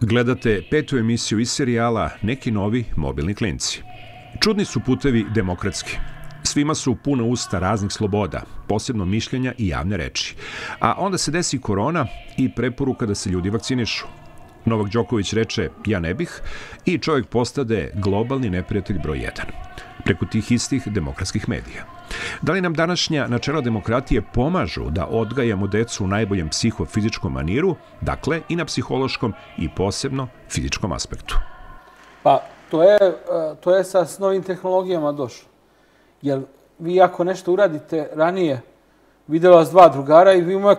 Gledate petu emisiju iz serijala Neki novi mobilni klinci. Čudni su putevi demokratski. Svima su puna usta raznih sloboda, posebno mišljenja i javne reči. A onda se desi korona i preporuka da se ljudi vakcinišu. Novak Đoković reče ja ne bih i čovjek postade globalni neprijatelj broj 1 preko tih istih demokratskih medija. Da li nam današnja načela demokratije pomažu da odgajamo decu u najboljem psihofizičkom maniru, dakle i na psihološkom i posebno fizičkom aspektu? Pa, to je, e, to je sa novim tehnologijama došlo. Jer vi ako nešto uradite ranije, videla vas dva drugara i vi uvek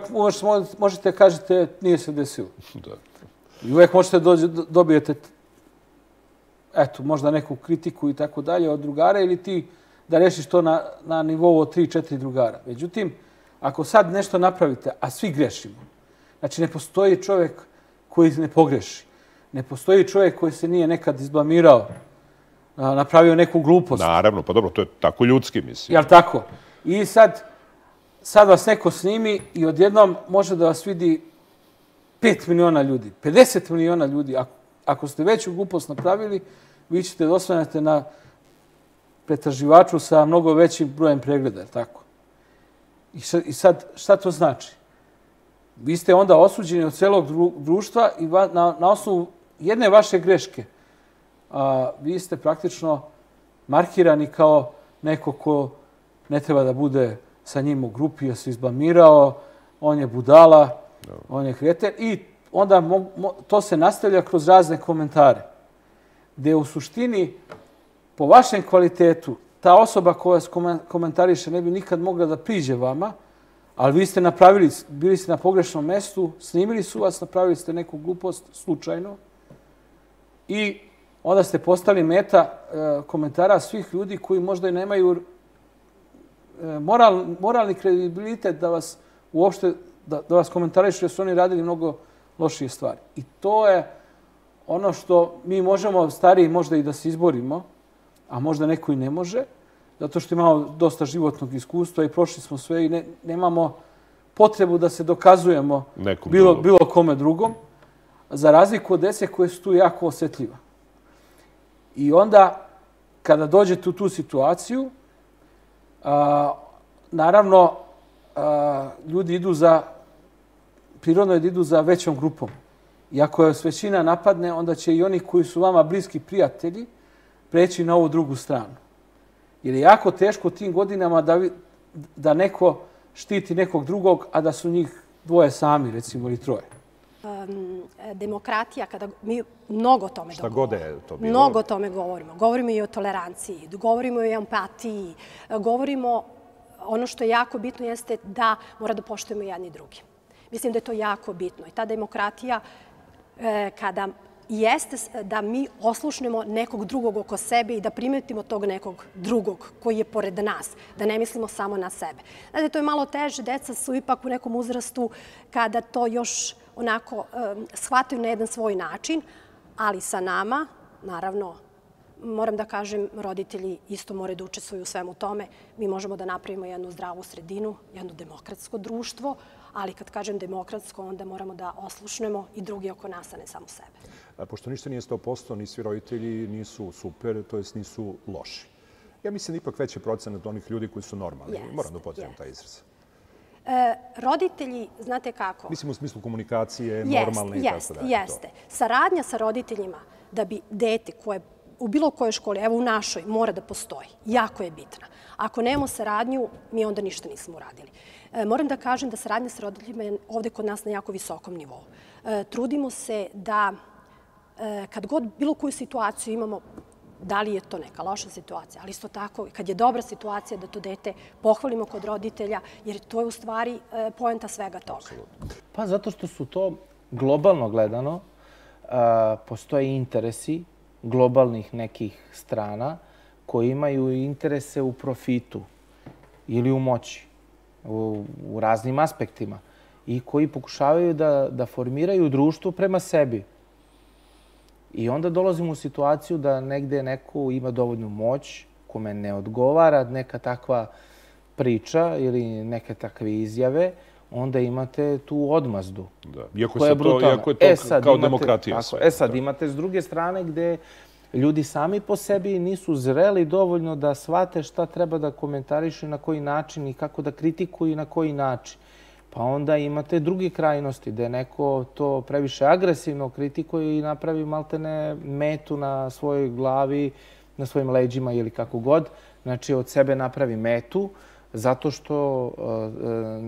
možete kažete nije se desilo. Da. I uvek možete dođe, dobijete eto, možda neku kritiku i tako dalje od drugara ili ti da rešiš to na, na nivou od 3-4 drugara. Međutim, ako sad nešto napravite, a svi grešimo, znači ne postoji čovjek koji ne pogreši. Ne postoji čovjek koji se nije nekad izblamirao, napravio neku glupost. Naravno, pa dobro, to je tako ljudski, mislim. Jel tako? I sad, sad vas neko snimi i odjednom može da vas vidi 5 miliona ljudi, 50 miliona ljudi. Ako, ako ste veću glupost napravili, vi ćete da osvanete na pretraživaču sa mnogo većim brojem pregleda, tako? I sad, šta to znači? Vi ste onda osuđeni od celog društva i na, na osnovu jedne vaše greške a, vi ste praktično markirani kao neko ko ne treba da bude sa njim u grupi, je se izblamirao, on je budala, on je kreten i onda mo, mo, to se nastavlja kroz razne komentare gde u suštini po vašem kvalitetu ta osoba koja komentariše ne bi nikad mogla da priđe vama, ali vi ste napravili, bili ste na pogrešnom mestu, snimili su vas, napravili ste neku glupost slučajno i onda ste postali meta e, komentara svih ljudi koji možda i nemaju e, moral, moralni kredibilitet da vas uopšte da, da vas komentarišu jer su oni radili mnogo lošije stvari. I to je ono što mi možemo stariji možda i da se izborimo, a možda neko i ne može, zato što imamo dosta životnog iskustva i prošli smo sve i ne, nemamo potrebu da se dokazujemo bilo, bilo kome drugom, za razliku od dece koje su tu jako osjetljiva. I onda, kada dođete u tu situaciju, a, naravno, a, ljudi idu za, prirodno je da idu za većom grupom. I ako je većina napadne, onda će i oni koji su vama bliski prijatelji preći na ovu drugu stranu. Jer je jako teško tim godinama da, vi, da neko štiti nekog drugog, a da su njih dvoje sami, recimo, ili troje. Um, demokratija, kada mi mnogo o tome Šta god je to bilo. Mnogo o tome govorimo. Govorimo i o toleranciji, govorimo i o empatiji, govorimo ono što je jako bitno jeste da mora da poštujemo jedni drugi. Mislim da je to jako bitno. I ta demokratija E, kada jeste da mi oslušnemo nekog drugog oko sebe i da primetimo tog nekog drugog koji je pored nas, da ne mislimo samo na sebe. Znate, to je malo teže, deca su ipak u nekom uzrastu kada to još onako shvataju na jedan svoj način, ali sa nama, naravno, moram da kažem, roditelji isto moraju da učestvuju u svemu tome. Mi možemo da napravimo jednu zdravu sredinu, jedno demokratsko društvo, ali kad kažem demokratsko, onda moramo da oslušnemo i drugi oko nas, a ne samo sebe. A, pošto ništa nije 100%, ni svi roditelji nisu super, to jest nisu loši. Ja mislim da ipak veći procenat onih ljudi koji su normalni. Jest, Moram da upotrebam taj izraz. E, roditelji, znate kako? Mislim u smislu komunikacije, jest, normalne i jest, tako da. Jeste. Saradnja sa roditeljima da bi dete koje u bilo kojoj školi, evo u našoj, mora da postoji. Jako je bitna. Ako nemamo saradnju, mi onda ništa nismo uradili. E, moram da kažem da saradnja sa roditeljima je ovde kod nas na jako visokom nivou. E, trudimo se da e, kad god bilo koju situaciju imamo, da li je to neka loša situacija, ali isto tako, kad je dobra situacija da to dete pohvalimo kod roditelja, jer to je u stvari poenta svega toga. Pa zato što su to globalno gledano, postoje interesi globalnih nekih strana koji imaju interese u profitu ili u moći u, u raznim aspektima i koji pokušavaju da, da formiraju društvo prema sebi. I onda dolazimo u situaciju da negde neko ima dovoljnu moć, kome ne odgovara neka takva priča ili neke takve izjave, onda imate tu odmazdu. Da. Iako, koja je to, iako je to E, sad kao imate- demokratija. Tako, sve. e sad, imate s druge strane gde ljudi sami po sebi nisu zreli dovoljno da shvate šta treba da komentarišu i na koji način i kako da kritikuju i na koji način. Pa onda imate druge krajnosti gde neko to previše agresivno kritikuje i napravi maltene metu na svojoj glavi, na svojim leđima ili kako god. Znači, od sebe napravi metu zato što uh, uh,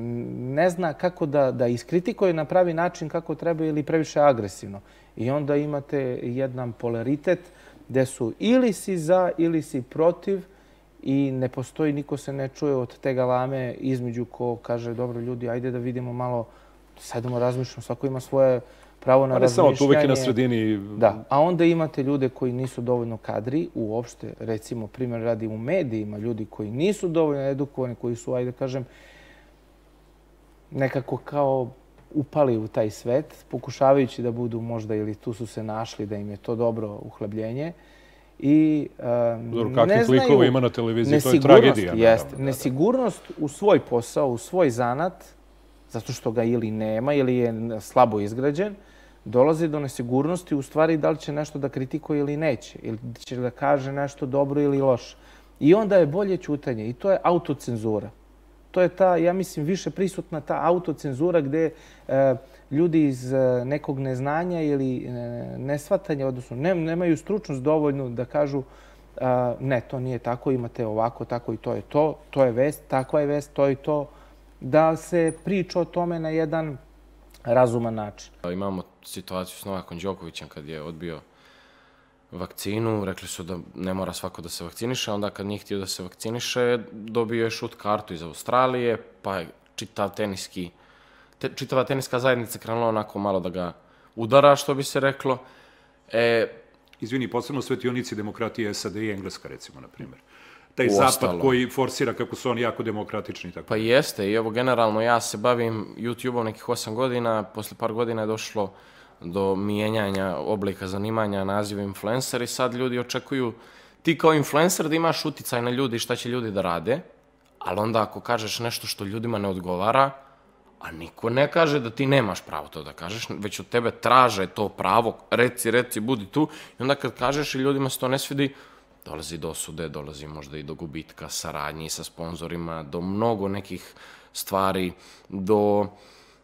ne zna kako da, da iskritikuje na pravi način kako treba ili previše agresivno. I onda imate jedan polaritet gde su ili si za ili si protiv i ne postoji, niko se ne čuje od te galame između ko kaže, dobro ljudi, ajde da vidimo malo, sedemo razmišljamo, svako ima svoje pravo na Pa ne samo, razmišljanje. tu uvek i na sredini. Da, a onda imate ljude koji nisu dovoljno kadri uopšte, recimo, primjer radi u medijima, ljudi koji nisu dovoljno edukovani, koji su, ajde da kažem, nekako kao upali u taj svet, pokušavajući da budu možda ili tu su se našli da im je to dobro uhlebljenje. I um, Dobro, ne kakvih znaju... likova ima na televiziji, to je tragedija. Jeste, da, da. nesigurnost u svoj posao, u svoj zanat, zato što ga ili nema ili je slabo izgrađen, dolazi do nesigurnosti u stvari da li će nešto da kritikuje ili neće, ili će da kaže nešto dobro ili loše. I onda je bolje ćutanje i to je autocenzura. To je ta, ja mislim, više prisutna ta autocenzura gde e, ljudi iz e, nekog neznanja ili e, nesvatanja, odnosno ne, nemaju stručnost dovoljnu da kažu a, ne, to nije tako, imate ovako, tako i to je to, to je vest, takva je vest, to i to. Da se priča o tome na jedan razuman način. Imamo situaciju s Novakom Đokovićem kad je odbio vakcinu, rekli su da ne mora svako da se vakciniše, onda kad nije htio da se vakciniše, dobio je šut kartu iz Australije, pa je čitav teniski, te, čitava teniska zajednica krenula onako malo da ga udara, što bi se reklo. E, Izvini, posebno svetionici demokratije SAD i Engleska, recimo, na primjer. Taj Uostalom. zapad koji forsira kako su oni jako demokratični tako. Pa jeste, i evo generalno ja se bavim YouTube-om nekih 8 godina, posle par godina je došlo do mijenjanja oblika zanimanja, naziva influencer i sad ljudi očekuju ti kao influencer da imaš uticaj na ljudi šta će ljudi da rade, ali onda ako kažeš nešto što ljudima ne odgovara, a niko ne kaže da ti nemaš pravo to da kažeš, već od tebe traže to pravo, reci, reci, budi tu, i onda kad kažeš i ljudima se to ne svidi, dolazi do osude, dolazi možda i do gubitka saradnji sa sponzorima, do mnogo nekih stvari, do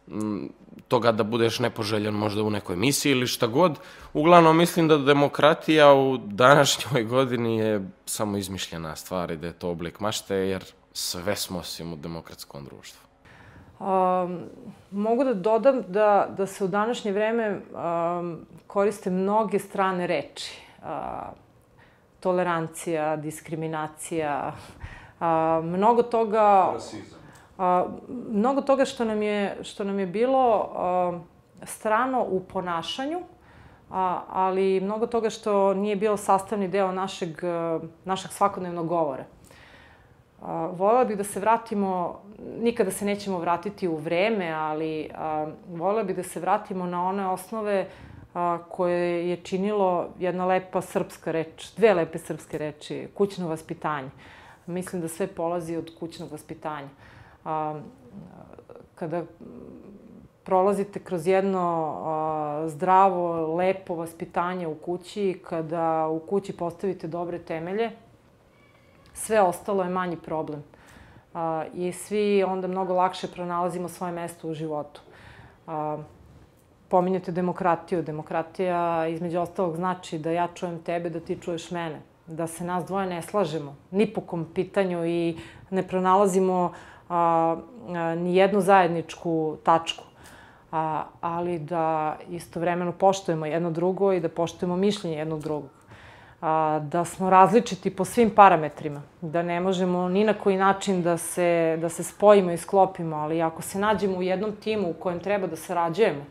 mm, toga da budeš nepoželjan možda u nekoj emisiji ili šta god. Uglavnom, mislim da demokratija u današnjoj godini je samo izmišljena stvar i da je to oblik mašte, jer sve smo osim u demokratskom društvu. Um, mogu da dodam da, da se u današnje vreme um, koriste mnoge strane reči. Uh, tolerancija, diskriminacija, uh, mnogo toga... A, mnogo toga što nam je, što nam je bilo a, strano u ponašanju, a, ali mnogo toga što nije bilo sastavni deo našeg, a, našeg svakodnevnog govora. A, volela bih da se vratimo, nikada se nećemo vratiti u vreme, ali a, volela bih da se vratimo na one osnove a, koje je činilo jedna lepa srpska reč, dve lepe srpske reči, kućno vaspitanje. Mislim da sve polazi od kućnog vaspitanja a, kada prolazite kroz jedno a, zdravo, lepo vaspitanje u kući, kada u kući postavite dobre temelje, sve ostalo je manji problem. A, I svi onda mnogo lakše pronalazimo svoje mesto u životu. A, pominjete demokratiju. Demokratija, između ostalog, znači da ja čujem tebe, da ti čuješ mene. Da se nas dvoje ne slažemo, ni po kom pitanju i ne pronalazimo a, a, ni jednu zajedničku tačku. A, ali da istovremeno poštujemo jedno drugo i da poštujemo mišljenje jednog drugog. A, da smo različiti po svim parametrima, da ne možemo ni na koji način da se, da se spojimo i sklopimo, ali ako se nađemo u jednom timu u kojem treba da sarađujemo,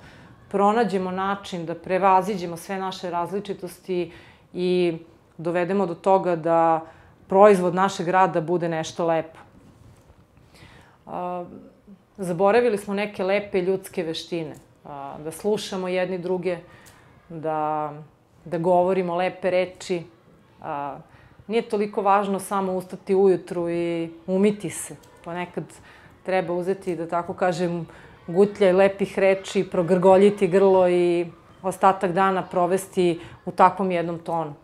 pronađemo način da prevaziđemo sve naše različitosti i dovedemo do toga da proizvod našeg rada bude nešto lepo. Zaboravili smo neke lepe ljudske veštine. Da slušamo jedni druge, da, da govorimo lepe reči. Nije toliko važno samo ustati ujutru i umiti se. Ponekad treba uzeti, da tako kažem, gutljaj lepih reči, progrgoljiti grlo i ostatak dana provesti u takvom jednom tonu.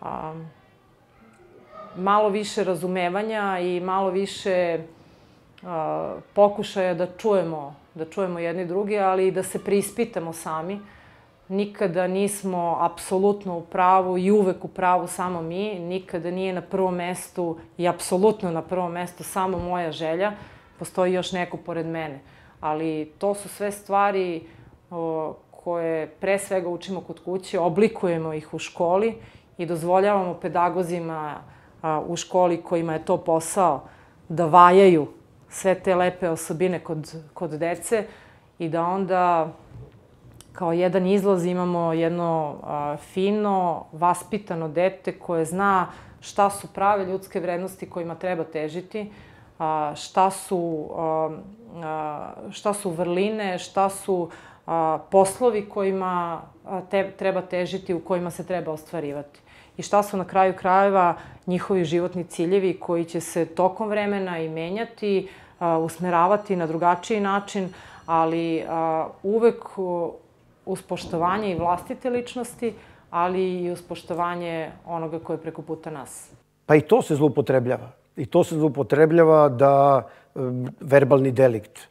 A, malo više razumevanja i malo više a, pokušaja da čujemo, da čujemo jedni drugi, ali i da se prispitamo sami. Nikada nismo apsolutno u pravu i uvek u pravu samo mi. Nikada nije na prvom mestu i apsolutno na prvom mestu samo moja želja. Postoji još neko pored mene. Ali to su sve stvari o, koje pre svega učimo kod kuće, oblikujemo ih u školi i dozvoljavamo pedagozima a, u školi kojima je to posao da vajaju sve te lepe osobine kod, kod dece i da onda kao jedan izlaz imamo jedno a, fino, vaspitano dete koje zna šta su prave ljudske vrednosti kojima treba težiti, šta su, šta su vrline, šta su poslovi kojima te, treba težiti, u kojima se treba ostvarivati. I šta su na kraju krajeva njihovi životni ciljevi koji će se tokom vremena i menjati, usmeravati na drugačiji način, ali uvek uz poštovanje i vlastite ličnosti, ali i uz poštovanje onoga koje je preko puta nas. Pa i to se zloupotrebljava. I to se zloupotrebljava da verbalni delikt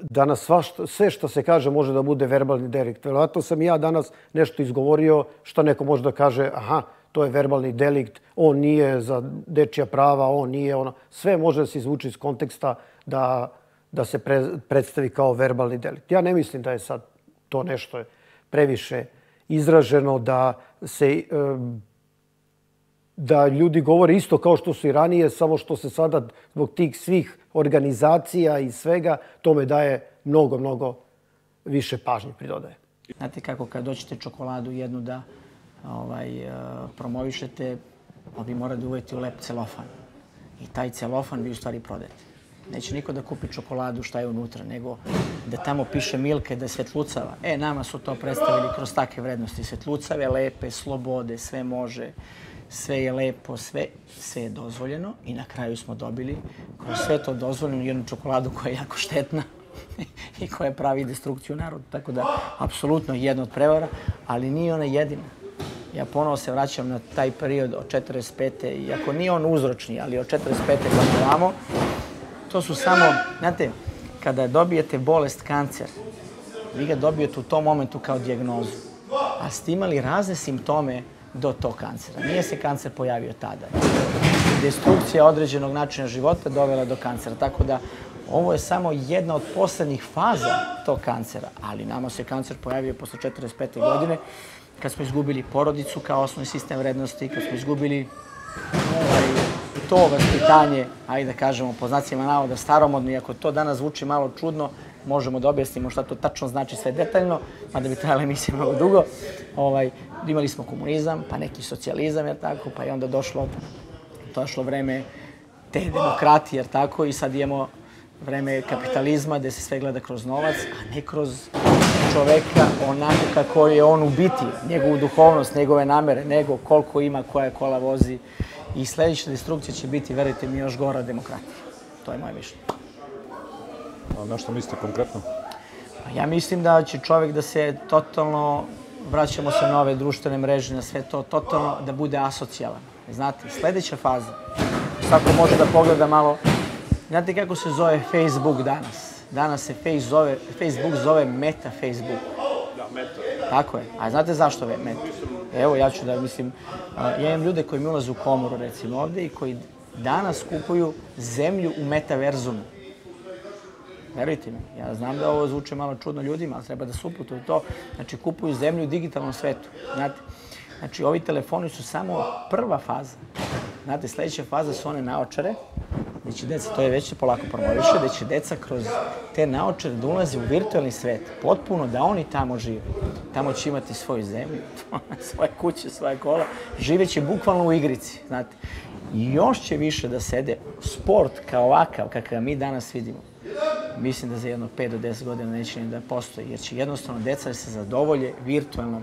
danas svašta, sve što se kaže može da bude verbalni delikt. Verovatno sam ja danas nešto izgovorio što neko može da kaže, aha, to je verbalni delikt, on nije za dečija prava, on nije ono. Sve može da se izvuče iz konteksta da, da se pre, predstavi kao verbalni delikt. Ja ne mislim da je sad to nešto previše izraženo, da se da ljudi govore isto kao što su i ranije, samo što se sada zbog tih svih organizacija i svega, tome daje mnogo, mnogo više pažnje pridodaje. Znate kako kad doćete čokoladu jednu da ovaj, e, promovišete, pa vi morate da u lep celofan. I taj celofan vi u stvari prodajete. Neće niko da kupi čokoladu šta je unutra, nego da tamo piše Milke da je svetlucava. E, nama su to predstavili kroz takve vrednosti. Svetlucave, lepe, slobode, sve može sve je lepo, sve, sve je dozvoljeno i na kraju smo dobili kroz sve to dozvoljeno jednu čokoladu koja je jako štetna i koja pravi destrukciju narodu. Tako da, apsolutno jedna od prevara, ali nije ona jedina. Ja ponovo se vraćam na taj period od 45. Iako nije on uzročni, ali od 45. pa vamo, to su samo, znate, kada dobijete bolest kancer, vi ga dobijete u tom momentu kao dijagnozu. A ste imali razne simptome do tog kancera. Nije se kancer pojavio tada. Destrukcija određenog načina života dovela do kancera. Tako da ovo je samo jedna od poslednjih faza tog kancera. Ali nama se kancer pojavio posle 45. godine kad smo izgubili porodicu kao osnovni sistem vrednosti, kad smo izgubili ovaj, to vaspitanje, ajde da kažemo po znacima navoda staromodno, iako to danas zvuči malo čudno, možemo da objasnimo šta to tačno znači sve detaljno, mada bi trajala emisija mnogo dugo. Ovaj, imali smo komunizam, pa neki socijalizam, jer tako, pa je onda došlo, došlo vreme te demokratije, jer tako, i sad imamo vreme kapitalizma gde se sve gleda kroz novac, a ne kroz čoveka onako kako je on u biti, njegovu duhovnost, njegove namere, nego koliko ima, koja kola vozi. I sledeća destrukcija će biti, verujte mi, još gora demokratija. To je moje mišljenje. A na što mislite konkretno? Pa ja mislim da će čovek da se totalno, vraćamo se na ove društvene mreže, na sve to, totalno da bude asocijalan. Znate, sledeća faza, svako može da pogleda malo, znate kako se zove Facebook danas? Danas se face zove, Facebook zove Meta Facebook. Da, Meta. Tako je. A znate zašto je Meta? Evo, ja ću da, mislim, ja imam ljude koji mi ulaze u komoru, recimo, ovde i koji danas kupuju zemlju u metaverzumu. Verujte mi, ja znam da ovo zvuče malo čudno ljudima, ali treba da se uputuju to. Znači, kupuju zemlju u digitalnom svetu. Znate, znači, ovi telefoni su samo prva faza. Znate, sledeća faza su one naočare, gde će deca, to je već polako promoviše, gde će deca kroz te naočare da ulaze u virtualni svet, potpuno da oni tamo žive. Tamo će imati svoju zemlju, svoje kuće, svoje kola, živeće bukvalno u igrici, znate. I još će više da sede sport kao ovakav, kakav mi danas vidimo mislim da za jedno 5 do 10 godina neće ni da postoji, jer će jednostavno deca da se zadovolje virtualnom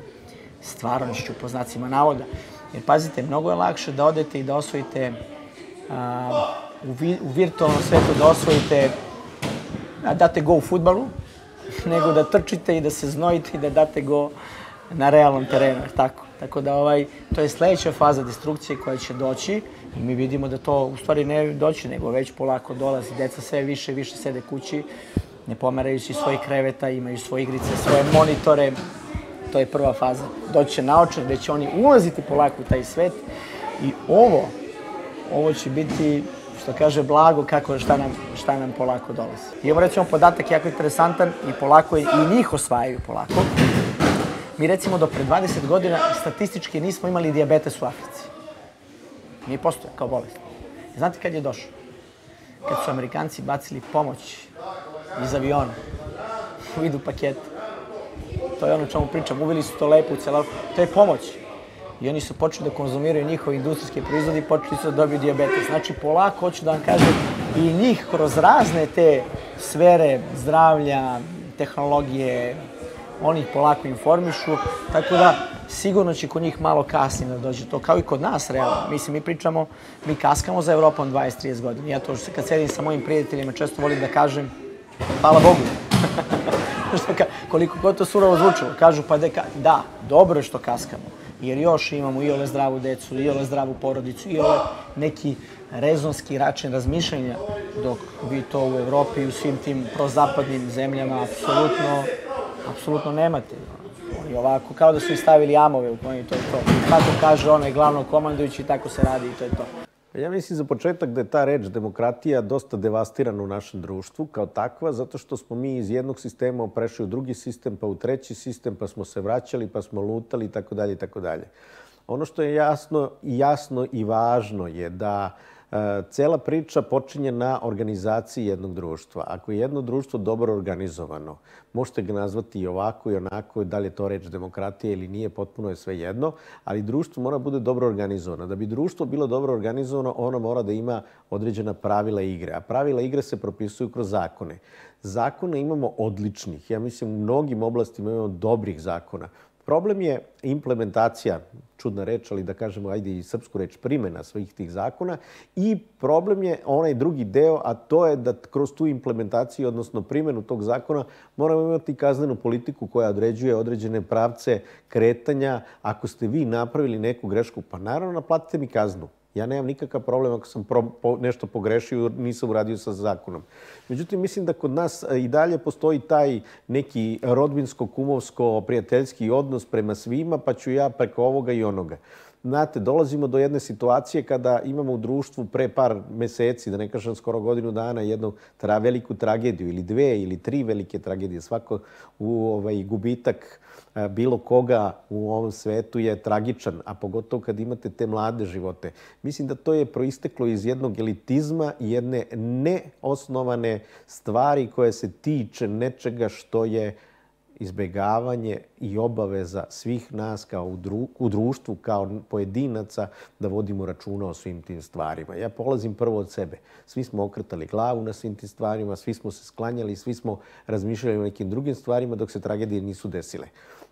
stvarnošću po znacima navoda. Jer pazite, mnogo je lakše da odete i da osvojite a, u, vi, u virtualnom svetu, da osvojite da date go u futbalu, nego da trčite i da se znojite i da date go na realnom terenu, tako. Tako da ovaj, to je sledeća faza destrukcije koja će doći i mi vidimo da to u stvari ne doći, nego već polako dolazi. Deca sve više i više sede kući, ne pomeraju se iz kreveta, imaju svoje igrice, svoje monitore. To je prva faza. Doći će naočar gde će oni ulaziti polako u taj svet i ovo, ovo će biti što kaže blago kako šta nam, šta nam polako dolazi. I ovo recimo podatak jako interesantan i polako i njih osvajaju polako. Mi recimo do pre 20 godina statistički nismo imali diabetes u Africi. Nije postoje kao bolest. Znate kad je došao? Kad su Amerikanci bacili pomoć iz aviona u vidu paketa. To je ono čemu pričam. Uveli su to lepo u celo. To je pomoć. I oni su počeli da konzumiraju njihove industrijske proizvode i počeli su da dobiju diabetes. Znači, polako, hoću da vam kažem, i njih kroz razne te sfere zdravlja, tehnologije, oni ih polako informišu, tako da sigurno će kod njih malo kasnije da dođe to, kao i kod nas, realno. Mislim, mi pričamo, mi kaskamo za Evropom 20-30 godina. Ja to što kad sedim sa mojim prijateljima često volim da kažem, hvala Bogu. što ka, koliko god to surovo zvučilo, kažu pa deka, da, dobro je što kaskamo, jer još imamo i ove zdravu decu, i ove zdravu porodicu, i ove neki rezonski račin razmišljanja, dok vi to u Evropi i u svim tim prozapadnim zemljama apsolutno apsolutno nemate. Oni ovako, kao da su i stavili amove u koji to je to. Kako kaže onaj glavno komandujući, tako se radi i to je to. Ja mislim za početak da je ta reč demokratija dosta devastirana u našem društvu kao takva, zato što smo mi iz jednog sistema prešli u drugi sistem, pa u treći sistem, pa smo se vraćali, pa smo lutali i tako dalje i tako dalje. Ono što je jasno, jasno i važno je da uh, cela priča počinje na organizaciji jednog društva. Ako je jedno društvo dobro organizovano, možete ga nazvati i ovako i onako, da li je to reč demokratije ili nije, potpuno je sve jedno, ali društvo mora bude dobro organizovano. Da bi društvo bilo dobro organizovano, ono mora da ima određena pravila igre, a pravila igre se propisuju kroz zakone. Zakone imamo odličnih. Ja mislim, u mnogim oblastima imamo dobrih zakona. Problem je implementacija, čudna reč, ali da kažemo, ajde i srpsku reč, primena svih tih zakona i problem je onaj drugi deo, a to je da kroz tu implementaciju, odnosno primenu tog zakona, moramo imati kaznenu politiku koja određuje određene pravce kretanja. Ako ste vi napravili neku grešku, pa naravno naplatite mi kaznu. Ja nemam nikakav problem ako sam pro, po, nešto pogrešio, nisam uradio sa zakonom. Međutim, mislim da kod nas e, i dalje postoji taj neki rodbinsko-kumovsko-prijateljski odnos prema svima, pa ću ja preko ovoga i onoga. Znate, dolazimo do jedne situacije kada imamo u društvu pre par meseci, da ne kažem skoro godinu dana, jednu tra, veliku tragediju ili dve ili tri velike tragedije. Svako u ovaj, gubitak bilo koga u ovom svetu je tragičan, a pogotovo kad imate te mlade živote. Mislim da to je proisteklo iz jednog elitizma i jedne neosnovane stvari koje se tiče nečega što je izbegavanje i obaveza svih nas kao u, dru, u društvu, kao pojedinaca, da vodimo računa o svim tim stvarima. Ja polazim prvo od sebe. Svi smo okretali glavu na svim tim stvarima, svi smo se sklanjali, svi smo razmišljali o nekim drugim stvarima dok se tragedije nisu desile.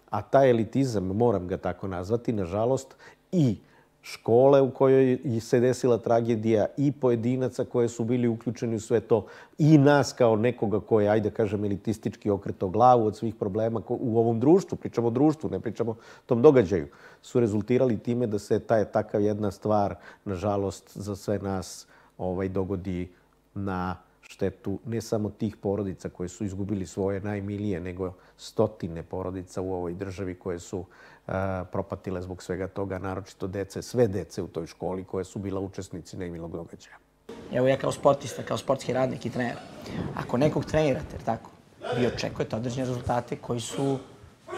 A taj elitizam, moram ga tako nazvati, nažalost, i škole u kojoj se desila tragedija i pojedinaca koje su bili uključeni u sve to i nas kao nekoga ko je, ajde da kažem, elitistički okreto glavu od svih problema u ovom društvu, pričamo o društvu, ne pričamo o tom događaju, su rezultirali time da se ta je takav jedna stvar, nažalost, za sve nas ovaj, dogodi na štetu ne samo tih porodica koje su izgubili svoje najmilije, nego stotine porodica u ovoj državi koje su a, propatile zbog svega toga, naročito dece, sve dece u toj školi koje su bila učesnici nemilog događaja. Evo ja kao sportista, kao sportski radnik i trener, ako nekog trenirate, jer tako, vi očekujete određene rezultate koji su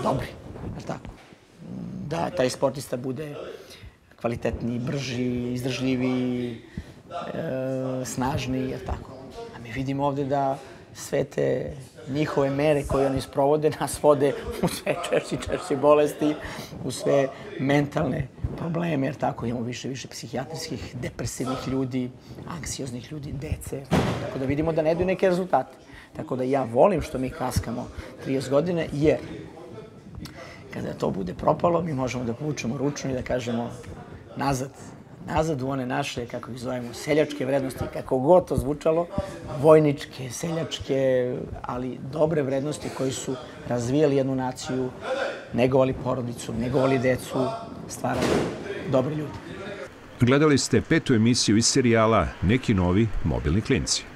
dobri, jer tako, da taj sportista bude kvalitetniji, brži, izdržljiviji, e, snažniji, jer tako vidimo ovde da sve te njihove mere koje oni sprovode nas vode u sve češće češće bolesti, u sve mentalne probleme, jer tako imamo više više psihijatrijskih, depresivnih ljudi, anksioznih ljudi, dece. Tako da vidimo da ne daju neke rezultate. Tako da ja volim što mi kaskamo 30 godine, jer kada to bude propalo, mi možemo da povučemo ručnu i da kažemo nazad, nazad u one naše, kako ih zovemo, seljačke vrednosti, kako god to zvučalo, vojničke, seljačke, ali dobre vrednosti koji su razvijali jednu naciju, negovali porodicu, negovali decu, stvarali dobri ljudi. Gledali ste petu emisiju iz serijala Neki novi mobilni klinci.